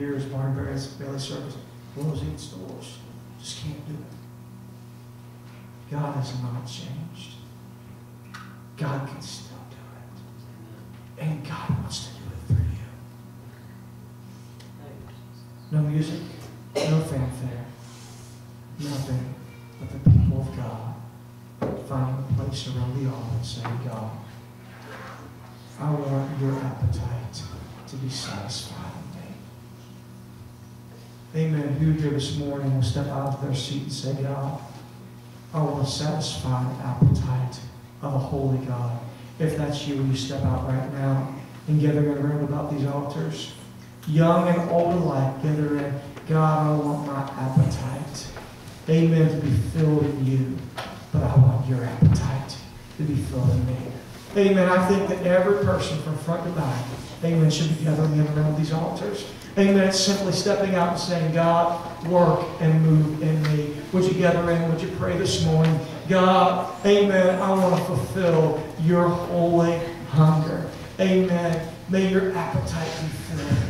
years, Barn Barnum Bailey Circus, closing stores. Just can't do it. God has not changed. God can still do it. And God wants to do it for you. No music, no fanfare, nothing but the people of God finding a place around the altar and saying, God, I want your appetite to be satisfied. Amen. Who here this morning will step out of their seat and say, God, I want to satisfy the appetite of a holy God. If that's you, you step out right now and gather around about these altars? Young and old alike, gather in. God, I want my appetite. Amen. To be filled in you. But I want your appetite to be filled in me. Amen. I think that every person from front to back, amen, should be gathering in around these altars. Amen. It's simply stepping out and saying, God, work and move in me. Would you gather in? Would you pray this morning? God, amen. I want to fulfill your holy hunger. Amen. May your appetite be filled.